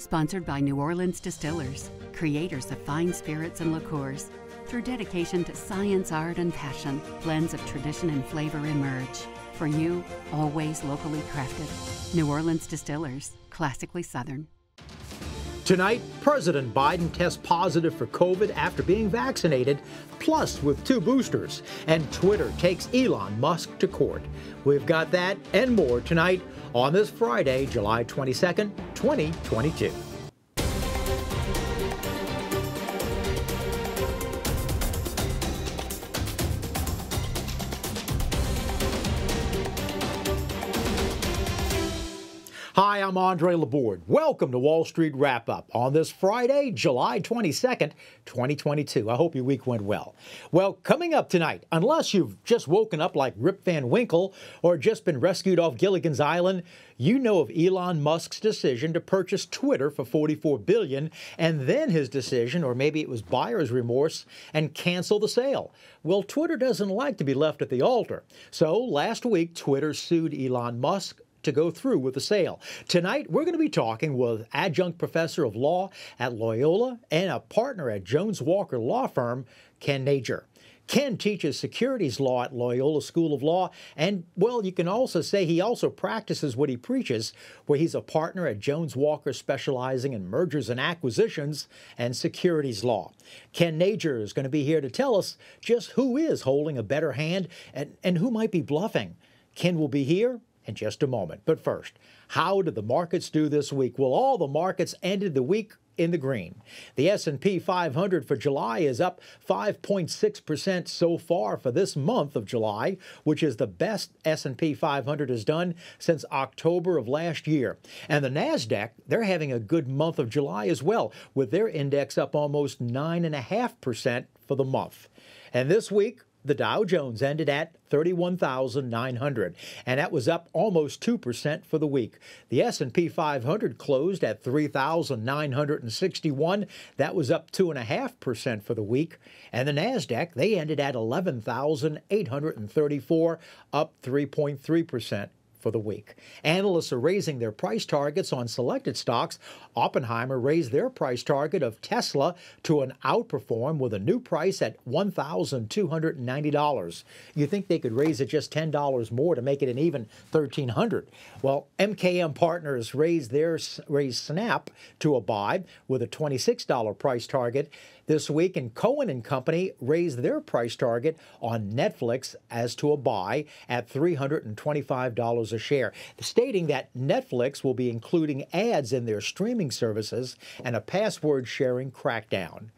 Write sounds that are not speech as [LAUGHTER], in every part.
Sponsored by New Orleans Distillers, creators of fine spirits and liqueurs. Through dedication to science, art, and passion, blends of tradition and flavor emerge. For you, always locally crafted. New Orleans Distillers, classically Southern. Tonight, President Biden tests positive for COVID after being vaccinated, plus with two boosters. And Twitter takes Elon Musk to court. We've got that and more tonight on this Friday, July 22nd, 2022. I'm Andre Laborde. Welcome to Wall Street Wrap Up on this Friday, July 22nd, 2022. I hope your week went well. Well, coming up tonight, unless you've just woken up like Rip Van Winkle or just been rescued off Gilligan's Island, you know of Elon Musk's decision to purchase Twitter for 44 billion and then his decision or maybe it was buyer's remorse and cancel the sale. Well, Twitter doesn't like to be left at the altar. So, last week Twitter sued Elon Musk to go through with the sale. Tonight, we're going to be talking with adjunct professor of law at Loyola and a partner at Jones Walker Law Firm, Ken Nager. Ken teaches securities law at Loyola School of Law, and well, you can also say he also practices what he preaches, where he's a partner at Jones Walker specializing in mergers and acquisitions and securities law. Ken Nager is going to be here to tell us just who is holding a better hand and, and who might be bluffing. Ken will be here in just a moment. But first, how did the markets do this week? Well, all the markets ended the week in the green. The S&P 500 for July is up 5.6% so far for this month of July, which is the best S&P 500 has done since October of last year. And the Nasdaq, they're having a good month of July as well, with their index up almost 9.5% for the month. And this week, the Dow Jones ended at 31,900 and that was up almost 2% for the week. The S&P 500 closed at 3,961. That was up 2.5% for the week. And the Nasdaq, they ended at 11,834, up 3.3% for the week. Analysts are raising their price targets on selected stocks. Oppenheimer raised their price target of Tesla to an outperform with a new price at $1,290. You think they could raise it just $10 more to make it an even 1,300? Well, MKM Partners raised their raised Snap to a buy with a $26 price target this week, and Cohen and Company raised their price target on Netflix as to a buy at $325 a share, stating that Netflix will be including ads in their streaming services and a password sharing crackdown.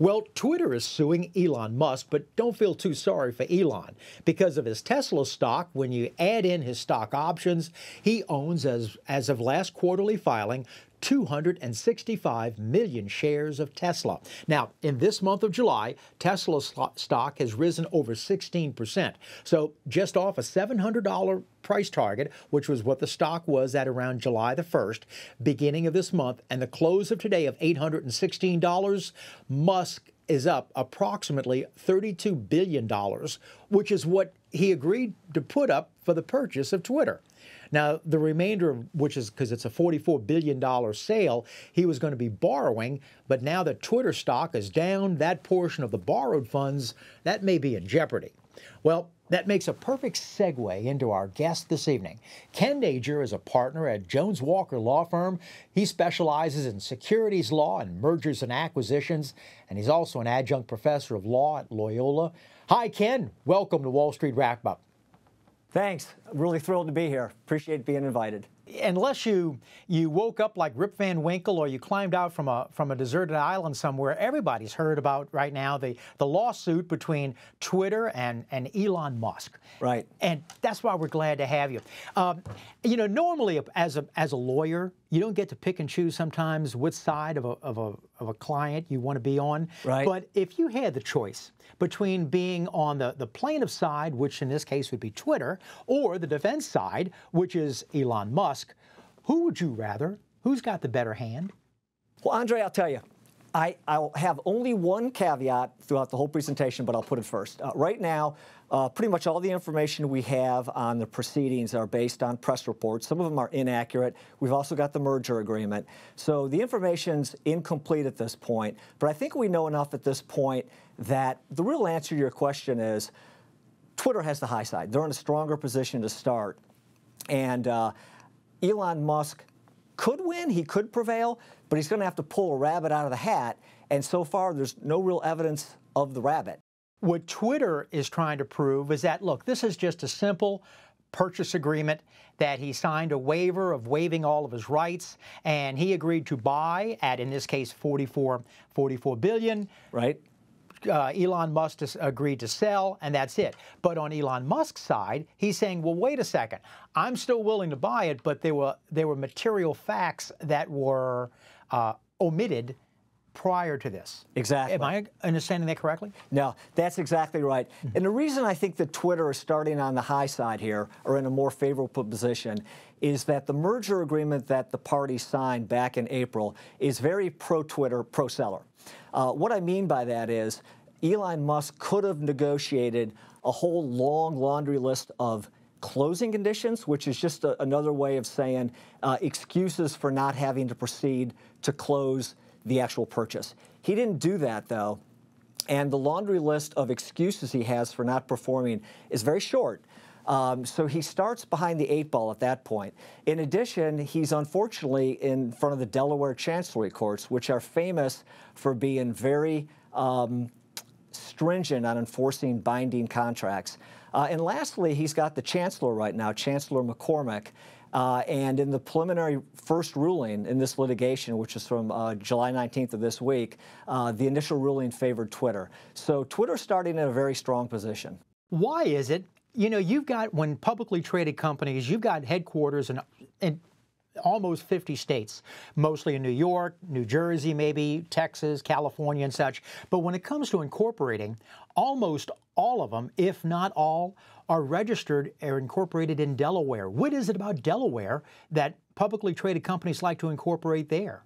Well, Twitter is suing Elon Musk, but don't feel too sorry for Elon. Because of his Tesla stock, when you add in his stock options, he owns, as, as of last quarterly filing, 265 million shares of Tesla. Now, in this month of July, Tesla stock has risen over 16%. So, just off a $700 price target, which was what the stock was at around July the 1st, beginning of this month, and the close of today of $816, Musk is up approximately $32 billion, which is what he agreed to put up for the purchase of Twitter. Now, the remainder, of which is because it's a $44 billion sale, he was going to be borrowing, but now that Twitter stock is down, that portion of the borrowed funds, that may be in jeopardy. Well, that makes a perfect segue into our guest this evening. Ken Nager is a partner at Jones Walker Law Firm. He specializes in securities law and mergers and acquisitions, and he's also an adjunct professor of law at Loyola. Hi, Ken. Welcome to Wall Street Wrap Up. Thanks. Really thrilled to be here. Appreciate being invited unless you you woke up like Rip Van Winkle or you climbed out from a from a deserted island somewhere, everybody's heard about right now the the lawsuit between Twitter and and Elon Musk. Right. And that's why we're glad to have you. Um, you know, normally as a as a lawyer, you don't get to pick and choose sometimes which side of a of a of a client you want to be on. Right. But if you had the choice between being on the the plaintiff side, which in this case would be Twitter, or the defense side, which is Elon Musk who would you rather? Who's got the better hand? Well, Andre, I'll tell you, I, I'll have only one caveat throughout the whole presentation, but I'll put it first. Uh, right now, uh, pretty much all the information we have on the proceedings are based on press reports. Some of them are inaccurate. We've also got the merger agreement. So the information's incomplete at this point, but I think we know enough at this point that the real answer to your question is Twitter has the high side. They're in a stronger position to start. And uh, Elon Musk could win, he could prevail, but he's going to have to pull a rabbit out of the hat. And so far, there's no real evidence of the rabbit. What Twitter is trying to prove is that, look, this is just a simple purchase agreement that he signed a waiver of waiving all of his rights and he agreed to buy at in this case 44 44 billion right uh, Elon Musk agreed to sell, and that's it. But on Elon Musk's side, he's saying, "Well, wait a second. I'm still willing to buy it, but there were there were material facts that were uh, omitted prior to this. Exactly. Am I understanding that correctly? No, that's exactly right. Mm-hmm. And the reason I think that Twitter is starting on the high side here, or in a more favorable position, is that the merger agreement that the parties signed back in April is very pro Twitter, pro seller. Uh, what I mean by that is Elon Musk could have negotiated a whole long laundry list of closing conditions, which is just a, another way of saying uh, excuses for not having to proceed to close the actual purchase. He didn't do that, though. And the laundry list of excuses he has for not performing is very short. Um, so he starts behind the eight ball at that point. In addition, he's unfortunately in front of the Delaware Chancery Courts, which are famous for being very um, stringent on enforcing binding contracts. Uh, and lastly, he's got the chancellor right now, Chancellor McCormick. Uh, and in the preliminary first ruling in this litigation, which is from uh, July 19th of this week, uh, the initial ruling favored Twitter. So Twitter's starting in a very strong position. Why is it? You know, you've got, when publicly traded companies, you've got headquarters in, in almost 50 states, mostly in New York, New Jersey, maybe Texas, California, and such. But when it comes to incorporating, almost all of them, if not all, are registered or incorporated in Delaware. What is it about Delaware that publicly traded companies like to incorporate there?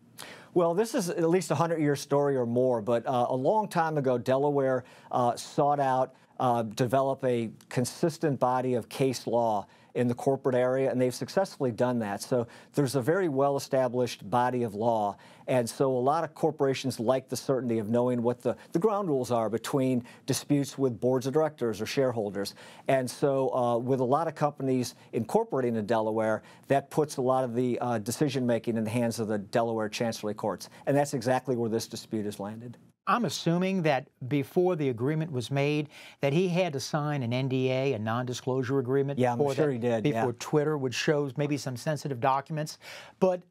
Well, this is at least a 100 year story or more, but uh, a long time ago, Delaware uh, sought out, uh, develop a consistent body of case law in the corporate area, and they've successfully done that. So there's a very well established body of law. And so a lot of corporations like the certainty of knowing what the, the ground rules are between disputes with boards of directors or shareholders. And so uh, with a lot of companies incorporating in Delaware, that puts a lot of the uh, decision making in the hands of the Delaware Chancery Courts. And that's exactly where this dispute has landed. I'm assuming that before the agreement was made, that he had to sign an NDA, a non-disclosure agreement. Yeah, I'm sure he did. Before yeah. Twitter would show maybe some sensitive documents. But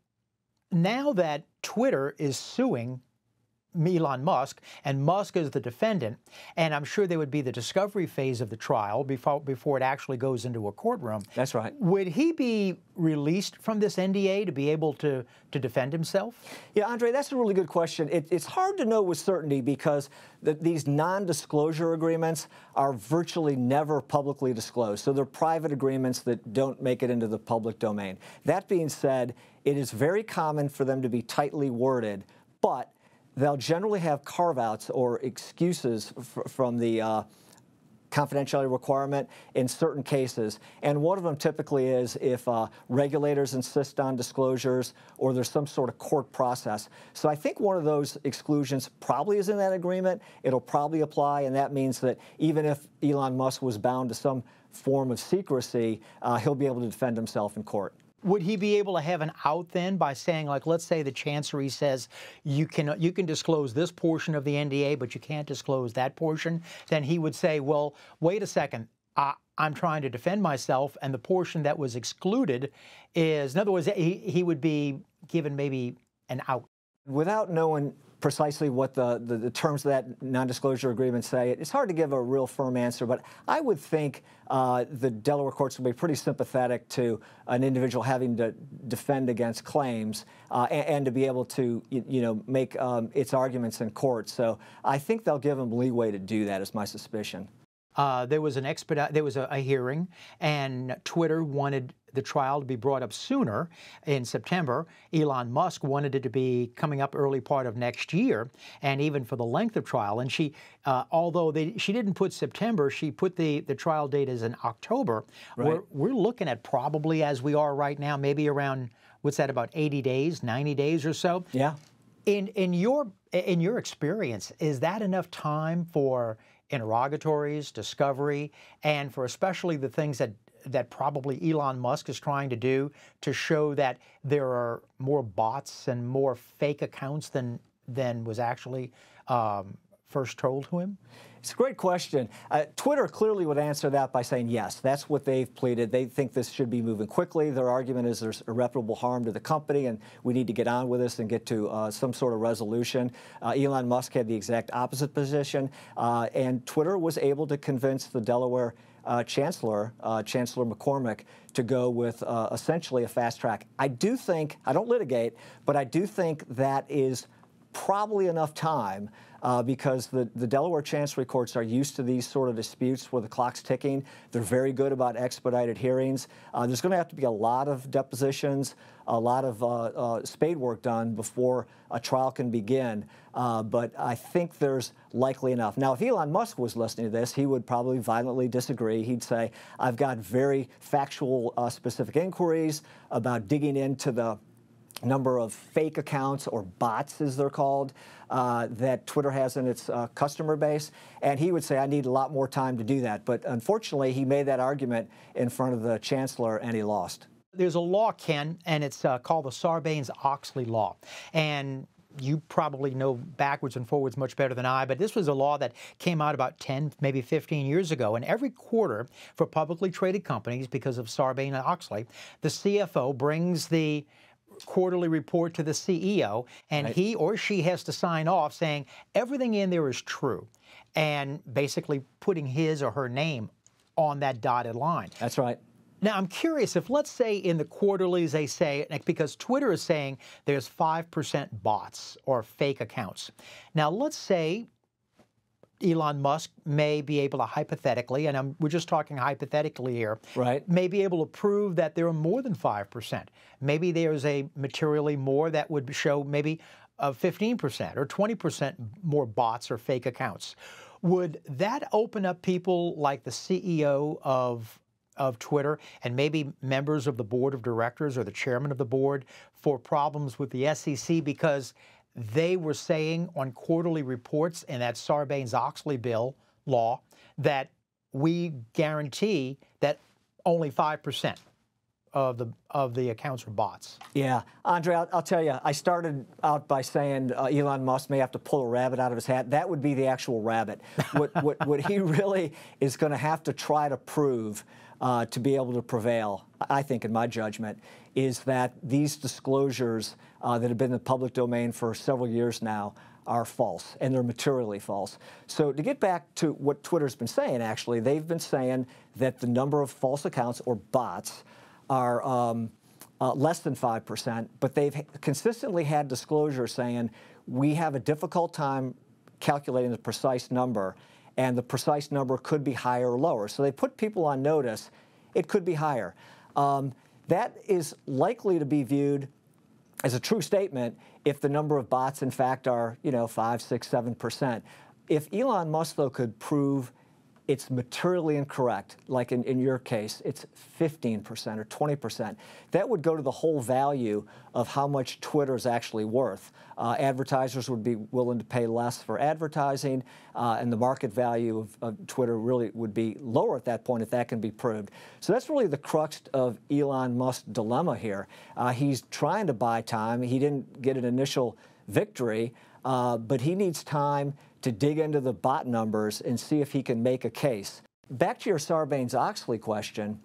now that Twitter is suing Elon Musk, and Musk is the defendant. And I'm sure there would be the discovery phase of the trial before before it actually goes into a courtroom. That's right. Would he be released from this NDA to be able to to defend himself? Yeah, Andre, that's a really good question. It, it's hard to know with certainty because the, these non-disclosure agreements are virtually never publicly disclosed. So they're private agreements that don't make it into the public domain. That being said, it is very common for them to be tightly worded, but they'll generally have carve-outs or excuses from the uh, confidentiality requirement in certain cases. And one of them typically is if uh, regulators insist on disclosures or there's some sort of court process. So I think one of those exclusions probably is in that agreement. It'll probably apply, and that means that even if Elon Musk was bound to some form of secrecy, uh, he'll be able to defend himself in court. Would he be able to have an out then by saying, like, let's say the chancery says you can you can disclose this portion of the NDA, but you can't disclose that portion? Then he would say, well, wait a second. I'm trying to defend myself, and the portion that was excluded is, in other words, he, he would be given maybe an out. Without knowing precisely what the, the, the, terms of that non-disclosure agreement say. It's hard to give a real firm answer, but I would think uh, the Delaware courts would be pretty sympathetic to an individual having to defend against claims uh, and, and, to be able to, you, you know, make um, its arguments in court. So I think they'll give them leeway to do that. Is my suspicion. Uh, there was an expedite. There was a, a, hearing, and Twitter wanted the trial to be brought up sooner in September. Elon Musk wanted it to be coming up early part of next year, and even for the length of trial. And she, uh, although they, she didn't put September, she put the, the trial date as in October. Right. We're, we're looking at probably as we are right now, maybe around what's that about 80 days, 90 days or so. Yeah. In in your in your experience, is that enough time for interrogatories, discovery, and for especially the things that that probably Elon Musk is trying to do to show that there are more bots and more fake accounts than than was actually um, first told to him? It's a great question. Uh, Twitter clearly would answer that by saying yes. That's what they've pleaded. They think this should be moving quickly. Their argument is there's irreparable harm to the company, and we need to get on with this and get to uh, some sort of resolution. Uh, Elon Musk had the exact opposite position, uh, and Twitter was able to convince the Delaware. Uh, Chancellor, uh, Chancellor McCormick, to go with uh, essentially a fast track. I do think, I don't litigate, but I do think that is probably enough time uh, because the, the Delaware Chancery Courts are used to these sort of disputes where the clock's ticking. They're very good about expedited hearings. Uh, there's going to have to be a lot of depositions, a lot of uh, uh spade work done before a trial can begin. Uh, but I think there's likely enough. Now, if Elon Musk was listening to this, he would probably violently disagree. He'd say, I've got very factual, uh, specific inquiries about digging into the number of fake accounts or bots, as they're called, uh, that Twitter has in its uh, customer base. And he would say, I need a lot more time to do that. But unfortunately, he made that argument in front of the chancellor and he lost. There's a law, Ken, and it's uh, called the Sarbanes-Oxley Law. And you probably know backwards and forwards much better than I, but this was a law that came out about 10, maybe 15 years ago. And every quarter for publicly traded companies, because of Sarbanes-Oxley, the CFO brings the quarterly report to the CEO, and right. he or she has to sign off saying everything in there is true, and basically putting his or her name on that dotted line. That's right. Now, I'm curious if, let's say, in the quarterlies they say, because Twitter is saying there's 5% bots or fake accounts. Now, let's say Elon Musk may be able to hypothetically, and I'm, we're just talking hypothetically here, right. may be able to prove that there are more than 5%. Maybe there's a materially more that would show maybe uh, 15% or 20% more bots or fake accounts. Would that open up people like the CEO of of Twitter and maybe members of the board of directors or the chairman of the board for problems with the SEC because they were saying on quarterly reports in that Sarbanes-Oxley bill law that we guarantee that only 5% of the of the accounts are bots. Yeah, Andre, I'll, I'll tell you, I started out by saying uh, Elon Musk may have to pull a rabbit out of his hat. That would be the actual rabbit. what, what, what he [LAUGHS] really is going to have to try to prove uh, to be able to prevail, I think, in my judgment, is that these disclosures uh, that have been in the public domain for several years now are false, and they're materially false. So to get back to what Twitter's been saying, actually, they've been saying that the number of false accounts or bots are um, uh, less than 5%, but they've consistently had disclosure saying we have a difficult time calculating the precise number and the precise number could be higher or lower. So they put people on notice. It could be higher. Um, that is likely to be viewed as a true statement if the number of bots, in fact, are you know five, six, seven percent. If Elon Musk though could prove it's materially incorrect, like in, in your case, it's 15% or 20%, that would go to the whole value of how much Twitter is actually worth. Uh, advertisers would be willing to pay less for advertising, uh, and the market value of, of, Twitter really would be lower at that point if that can be proved. So that's really the crux of Elon Musk's dilemma here. Uh, he's trying to buy time. He didn't get an initial victory, uh, but he needs time to dig into the bot numbers and see if he can make a case. Back to your Sarbanes-Oxley question,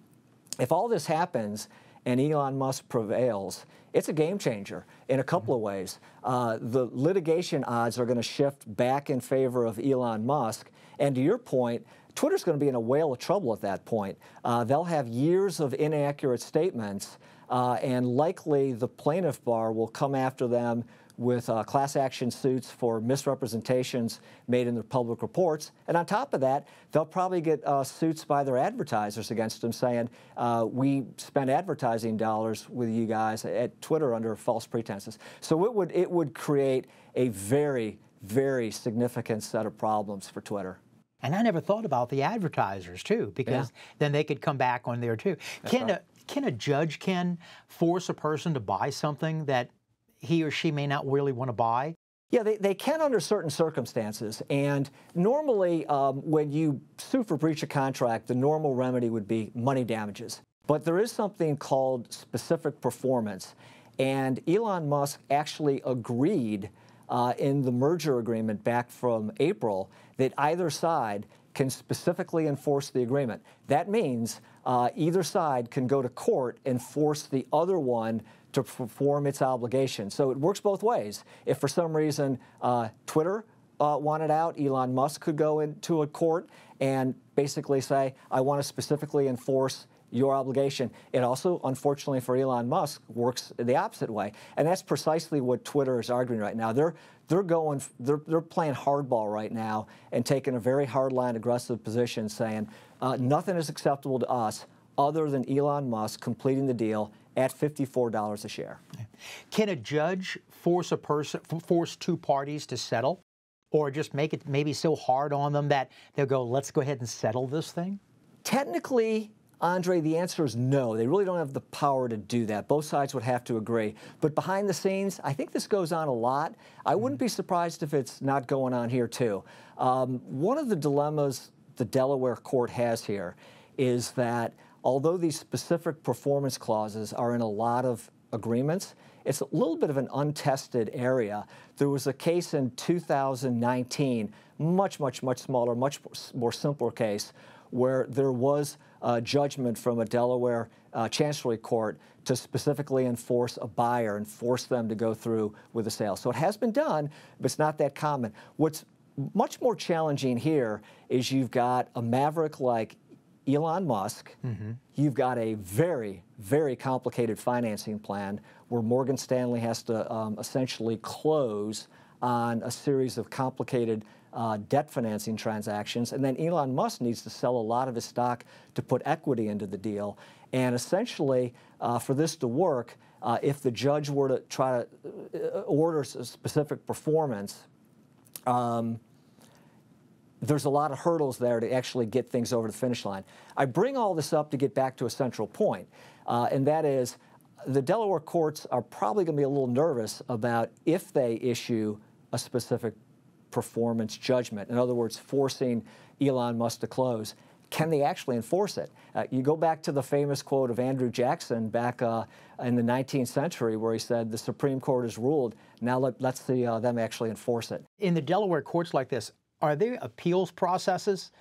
if all this happens and Elon Musk prevails, it's a game changer in a couple of ways. Uh, the litigation odds are going to shift back in favor of Elon Musk. And to your point, Twitter's going to be in a whale of trouble at that point. Uh, they'll have years of inaccurate statements uh, and likely the plaintiff bar will come after them with uh, class action suits for misrepresentations made in their public reports. And on top of that, they'll probably get uh, suits by their advertisers against them saying, uh, we spent advertising dollars with you guys at Twitter under false pretenses. So it would, it would create a very, very significant set of problems for Twitter. And I never thought about the advertisers too, because yeah. then they could come back on there too. That's can right. a can a judge can force a person to buy something that he or she may not really want to buy? Yeah, they, they can under certain circumstances. And normally, um, when you sue for breach of contract, the normal remedy would be money damages. But there is something called specific performance. And Elon Musk actually agreed uh, in the merger agreement back from April that either side can specifically enforce the agreement. That means uh, either side can go to court and force the other one to perform its obligation. So it works both ways. If for some reason uh, Twitter uh, wanted out, Elon Musk could go into a court and basically say, I want to specifically enforce your obligation. It also, unfortunately for Elon Musk, works the opposite way. And that's precisely what Twitter is arguing right now. They're, they're going, they're, they're playing hardball right now and taking a very hardline, aggressive position saying uh, nothing is acceptable to us other than Elon Musk completing the deal at $54 a share. Can a judge force a person, force two parties to settle? Or just make it maybe so hard on them that they'll go, let's go ahead and settle this thing? Technically, Andre, the answer is no. They really don't have the power to do that. Both sides would have to agree. But behind the scenes, I think this goes on a lot. I wouldn't be surprised if it's not going on here, too. Um, one of the dilemmas the Delaware court has here is that although these specific performance clauses are in a lot of agreements, it's a little bit of an untested area. There was a case in 2019, much, much, much smaller, much more simpler case, where there was a judgment from a Delaware uh, Chancery Court to specifically enforce a buyer and force them to go through with a sale. So it has been done, but it's not that common. What's much more challenging here is you've got a maverick like Elon Musk, mm-hmm. you've got a very, very complicated financing plan where Morgan Stanley has to um, essentially close on a series of complicated uh, debt financing transactions. And then Elon Musk needs to sell a lot of his stock to put equity into the deal. And essentially, uh, for this to work, uh, if the judge were to try to uh, order a specific performance, um, there's a lot of hurdles there to actually get things over the finish line. I bring all this up to get back to a central point, uh, and that is the Delaware courts are probably going to be a little nervous about if they issue a specific performance judgment. In other words, forcing Elon Musk to close. Can they actually enforce it? Uh, you go back to the famous quote of Andrew Jackson back uh, in the 19th century where he said, the Supreme Court has ruled, now let, us see uh, them actually enforce it. In the Delaware courts like this, are there appeals processes?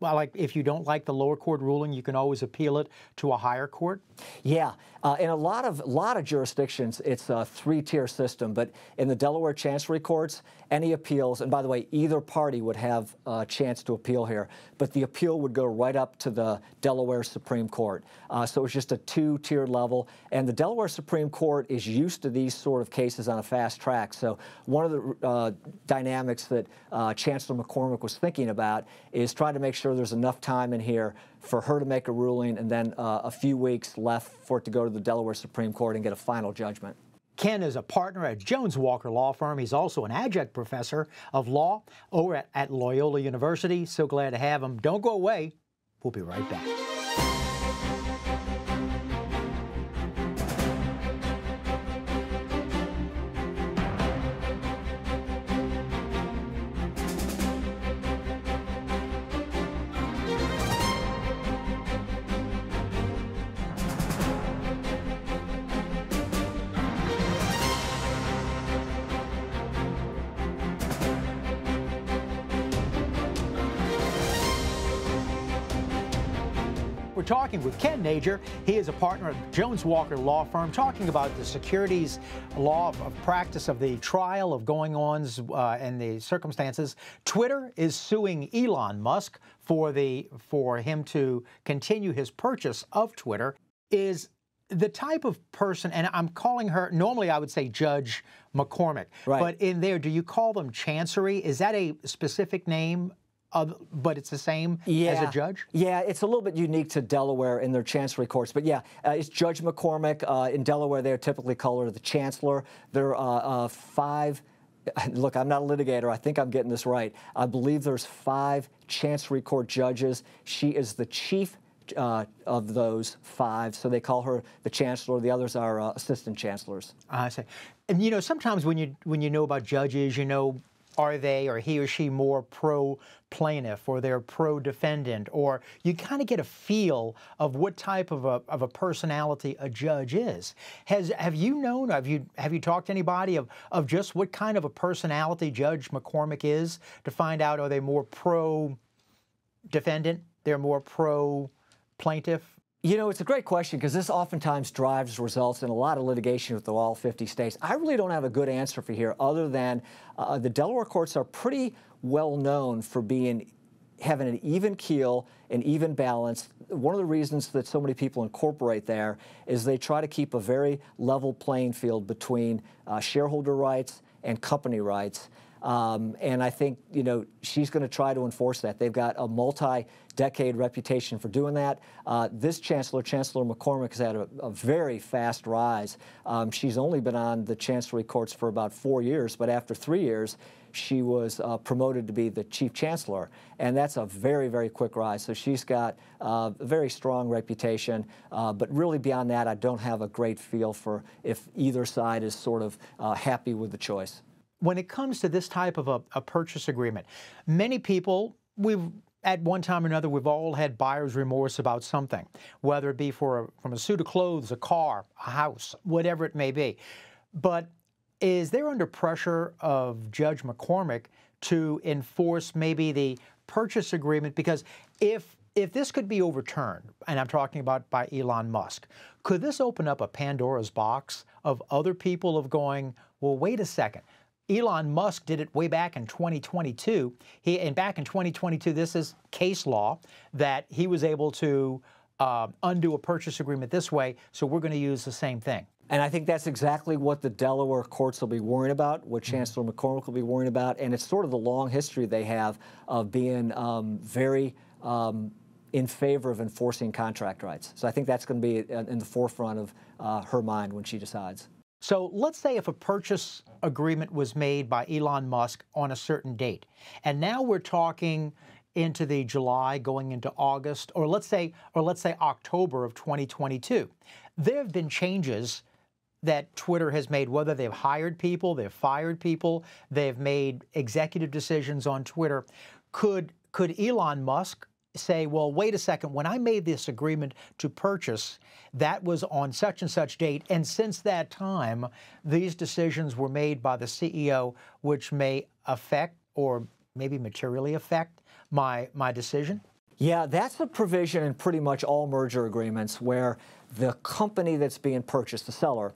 Well, like if you don't like the lower court ruling, you can always appeal it to a higher court. Yeah, uh, in a lot of lot of jurisdictions, it's a three-tier system. But in the Delaware Chancery courts, any appeals, and by the way, either party would have a chance to appeal here, but the appeal would go right up to the Delaware Supreme Court. Uh, so it's just a two-tiered level, and the Delaware Supreme Court is used to these sort of cases on a fast track. So one of the uh, dynamics that uh, Chancellor McCormick was thinking about is trying to make sure there's enough time in here for her to make a ruling and then uh, a few weeks left for it to go to the Delaware Supreme Court and get a final judgment. Ken is a partner at Jones Walker Law Firm. He's also an adjunct professor of law over at, at Loyola University. So glad to have him. Don't go away. We'll be right back. We're talking with Ken Nager. He is a partner at Jones Walker Law Firm, talking about the securities law of practice of the trial of going ons uh, and the circumstances. Twitter is suing Elon Musk for the for him to continue his purchase of Twitter. Is the type of person, and I'm calling her, normally I would say Judge McCormick, right. but in there, do you call them Chancery? Is that a specific name? But it's the same yeah. as a judge? Yeah, it's a little bit unique to Delaware in their chancery courts. But yeah, uh, it's Judge McCormick. Uh, in Delaware, they're typically called the chancellor. There are uh, five [LAUGHS] look, I'm not a litigator. I think I'm getting this right. I believe there's five Chancery Court judges. She is the chief uh, of those five, so they call her the chancellor. The others are uh, assistant chancellors. I see. And you know, sometimes when you when you know about judges, you know are they or he or she more pro plaintiff or they're pro defendant or you kind of get a feel of what type of a, of a personality a judge is. Has have you known have you have you talked to anybody of, of just what kind of a personality judge mccormick is to find out are they more pro defendant they're more pro plaintiff you know, it's a great question because this oftentimes drives results in a lot of litigation with all 50 states. I really don't have a good answer for here other than uh, the Delaware courts are pretty well known for being having an even keel, and even balance. One of the reasons that so many people incorporate there is they try to keep a very level playing field between uh, shareholder rights and company rights. Um, and I think, you know, she's going to try to enforce that. They've got a multi-decade reputation for doing that. Uh, this chancellor, Chancellor McCormick, has had a, a very fast rise. Um, she's only been on the chancellery courts for about four years, but after three years, she was uh, promoted to be the chief chancellor, and that's a very, very quick rise. So she's got uh, a very strong reputation, uh, but really beyond that, I don't have a great feel for if either side is sort of uh, happy with the choice when it comes to this type of a, a purchase agreement, many people, we've at one time or another, we've all had buyer's remorse about something, whether it be for a, from a suit of clothes, a car, a house, whatever it may be. But is there under pressure of Judge McCormick to enforce maybe the purchase agreement? Because if if this could be overturned, and I'm talking about by Elon Musk, could this open up a Pandora's box of other people of going, well, wait a second, Elon Musk did it way back in 2022. He, and back in 2022, this is case law that he was able to uh, undo a purchase agreement this way, so we're going to use the same thing. And I think that's exactly what the Delaware courts will be worrying about, what mm-hmm. Chancellor McCormick will be worrying about, and it's sort of the long history they have of being um, very um, in favor of enforcing contract rights. So I think that's going to be in the forefront of uh, her mind when she decides. So let's say if a purchase agreement was made by Elon Musk on a certain date, and now we're talking into the July going into August, or let's say, or let's say October of 2022. There have been changes that Twitter has made, whether they've hired people, they've fired people, they've made executive decisions on Twitter. Could could Elon Musk say, well, wait a second, when I made this agreement to purchase, that was on such and such date, and since that time, these decisions were made by the CEO, which may affect or maybe materially affect my, my decision? Yeah, that's a provision in pretty much all merger agreements where the company that's being purchased, the seller,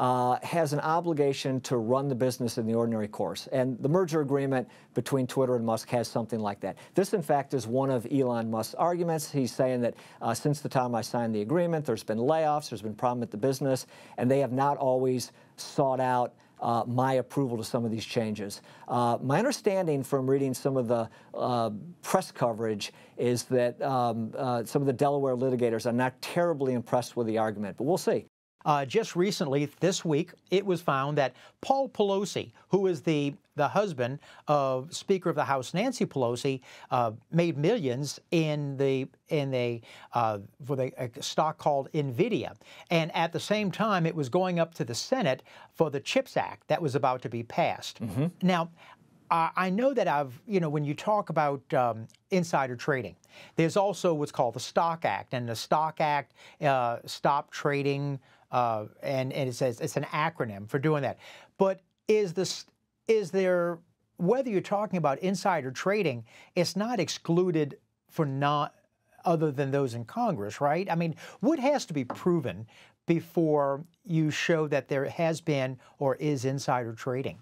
uh, has an obligation to run the business in the ordinary course. And the merger agreement between Twitter and Musk has something like that. This, in fact, is one of Elon Musk's arguments. He's saying that uh, since the time I signed the agreement, there's been layoffs, there's been problem at the business, and they have not always sought out uh, my approval to some of these changes. Uh, my understanding from reading some of the uh, press coverage is that um, uh, some of the Delaware litigators are not terribly impressed with the argument, but we'll see. Uh, just recently, this week, it was found that Paul Pelosi, who is the, the husband of Speaker of the House Nancy Pelosi, uh, made millions in the in a uh, for the a stock called Nvidia, and at the same time, it was going up to the Senate for the Chips Act that was about to be passed. Mm-hmm. Now, I know that I've, you know, when you talk about um, insider trading, there's also what's called the Stock Act, and the Stock Act uh, stop trading uh, and, and it says it's an acronym for doing that. But is this is there whether you're talking about insider trading, it's not excluded for not other than those in Congress, right? I mean, what has to be proven before you show that there has been or is insider trading?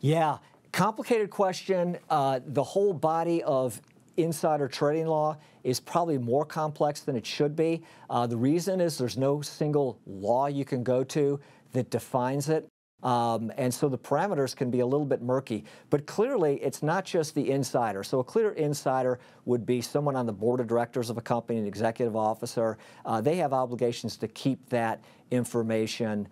Yeah, complicated question. Uh, the whole body of insider trading law is probably more complex than it should be. Uh, the reason is there's no single law you can go to that defines it. Um, and so the parameters can be a little bit murky. But clearly, it's not just the insider. So a clear insider would be someone on the board of directors of a company, an executive officer. Uh, they have obligations to keep that information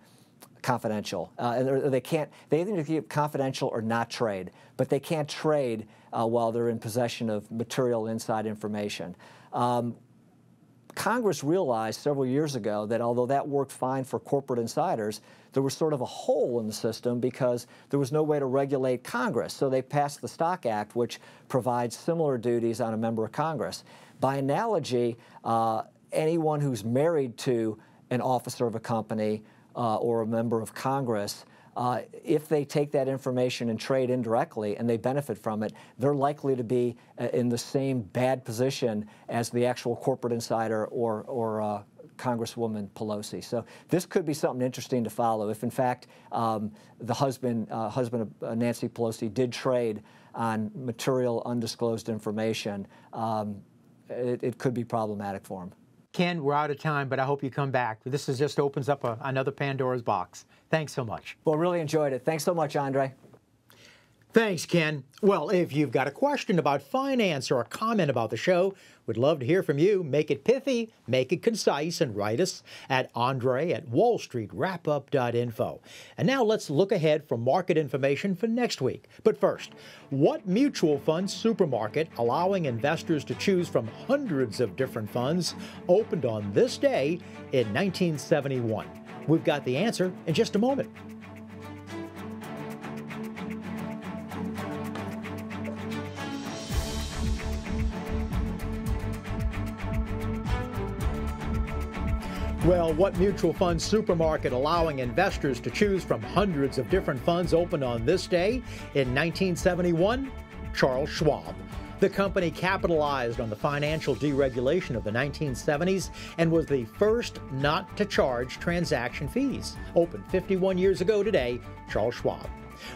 confidential. Uh, and they can't, they either keep confidential or not trade, but they can't trade uh, while they're in possession of material inside information. Um, Congress realized several years ago that although that worked fine for corporate insiders, there was sort of a hole in the system because there was no way to regulate Congress. So they passed the Stock Act, which provides similar duties on a member of Congress. By analogy, uh, anyone who's married to an officer of a company uh, or a member of Congress uh, if they take that information and trade indirectly and they benefit from it, they're likely to be uh, in the same bad position as the actual corporate insider or, or uh, Congresswoman Pelosi. So this could be something interesting to follow. If in fact um, the husband, uh, husband of uh, Nancy Pelosi did trade on material undisclosed information, um, it, it could be problematic for him. Ken, we're out of time, but I hope you come back. This is just opens up a, another Pandora's box. Thanks so much. Well, really enjoyed it. Thanks so much, Andre. Thanks, Ken. Well, if you've got a question about finance or a comment about the show, we'd love to hear from you. Make it pithy, make it concise, and write us at andre at wallstreetwrapup.info. And now let's look ahead for market information for next week. But first, what mutual fund supermarket allowing investors to choose from hundreds of different funds opened on this day in 1971? We've got the answer in just a moment. Well, what mutual fund supermarket allowing investors to choose from hundreds of different funds opened on this day in 1971? Charles Schwab. The company capitalized on the financial deregulation of the 1970s and was the first not to charge transaction fees. Opened 51 years ago today, Charles Schwab.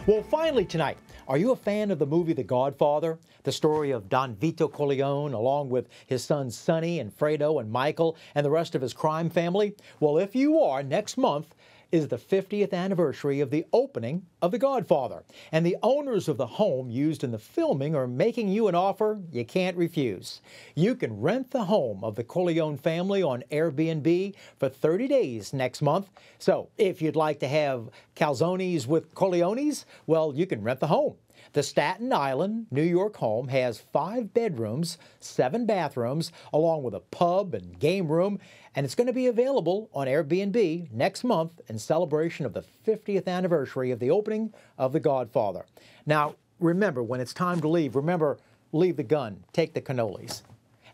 Well, finally tonight, are you a fan of the movie The Godfather? The story of Don Vito Corleone, along with his sons Sonny and Fredo and Michael and the rest of his crime family? Well, if you are, next month, is the 50th anniversary of the opening of The Godfather. And the owners of the home used in the filming are making you an offer you can't refuse. You can rent the home of the Corleone family on Airbnb for 30 days next month. So if you'd like to have calzones with Corleones, well, you can rent the home. The Staten Island, New York home has five bedrooms, seven bathrooms, along with a pub and game room, and it's going to be available on Airbnb next month in celebration of the 50th anniversary of the opening of The Godfather. Now, remember, when it's time to leave, remember, leave the gun, take the cannolis.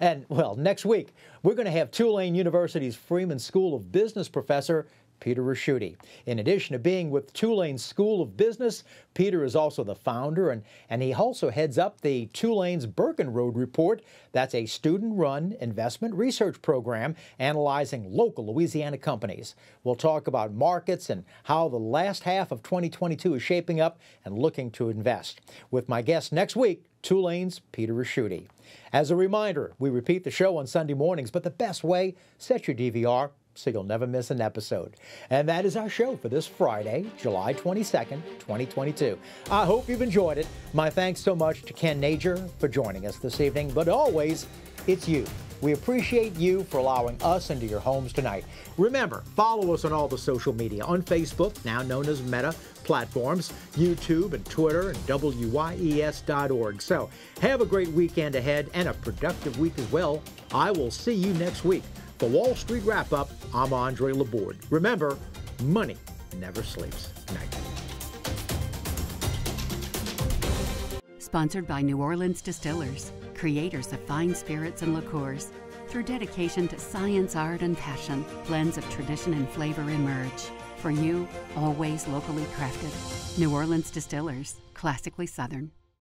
And, well, next week, we're going to have Tulane University's Freeman School of Business professor Peter Ricchiuti. In addition to being with Tulane School of Business, Peter is also the founder and, and he also heads up the Tulane's Burkenroad Report. That's a student-run investment research program analyzing local Louisiana companies. We'll talk about markets and how the last half of 2022 is shaping up and looking to invest. With my guest next week, Tulane's Peter Ricchiuti. As a reminder, we repeat the show on Sunday mornings, but the best way, set your DVR so you'll never miss an episode. And that is our show for this Friday, July 22nd, 2022. I hope you've enjoyed it. My thanks so much to Ken Nager for joining us this evening, but always, it's you. We appreciate you for allowing us into your homes tonight. Remember, follow us on all the social media on Facebook, now known as Meta platforms, YouTube and Twitter, and WYES.org. So have a great weekend ahead and a productive week as well. I will see you next week. For Wall Street Wrap Up, I'm Andre Laborde. Remember, money never sleeps. Night. Sponsored by New Orleans Distillers, creators of fine spirits and liqueurs. Through dedication to science, art, and passion, blends of tradition and flavor emerge. For you, always locally crafted. New Orleans Distillers, classically Southern.